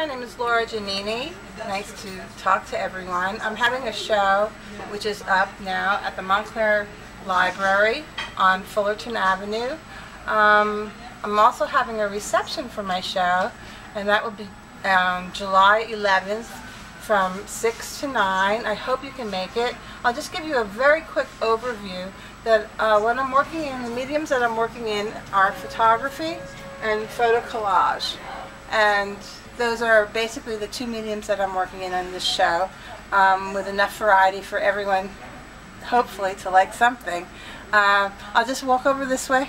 my name is Laura Giannini. Nice to talk to everyone. I'm having a show which is up now at the Montclair Library on Fullerton Avenue. Um, I'm also having a reception for my show, and that will be um, July 11th from 6 to 9. I hope you can make it. I'll just give you a very quick overview that uh, when I'm working in, the mediums that I'm working in are photography and photo collage. And those are basically the two mediums that I'm working in on this show um, with enough variety for everyone, hopefully, to like something. Uh, I'll just walk over this way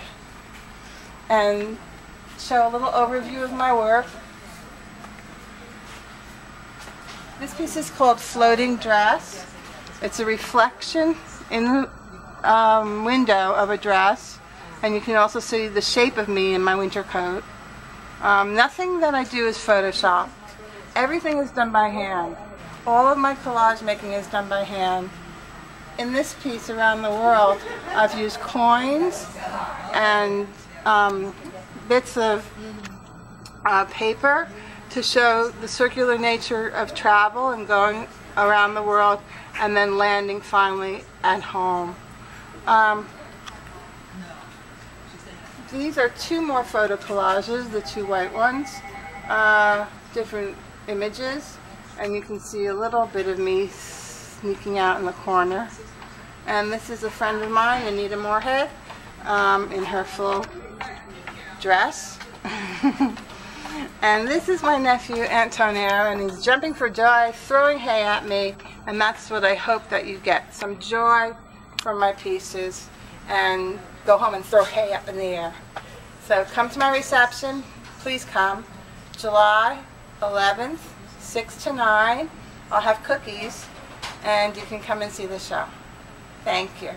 and show a little overview of my work. This piece is called Floating Dress. It's a reflection in the um, window of a dress and you can also see the shape of me in my winter coat. Um, nothing that I do is Photoshop. Everything is done by hand. All of my collage making is done by hand. In this piece around the world, I've used coins and um, bits of uh, paper to show the circular nature of travel and going around the world and then landing finally at home. Um, these are two more photo collages, the two white ones, uh, different images, and you can see a little bit of me sneaking out in the corner. And this is a friend of mine, Anita Moorhead, um, in her full dress. and this is my nephew, Antonio, and he's jumping for joy, throwing hay at me, and that's what I hope that you get, some joy from my pieces, and go home and throw hay up in the air. So come to my reception. Please come. July 11th, 6 to 9. I'll have cookies, and you can come and see the show. Thank you.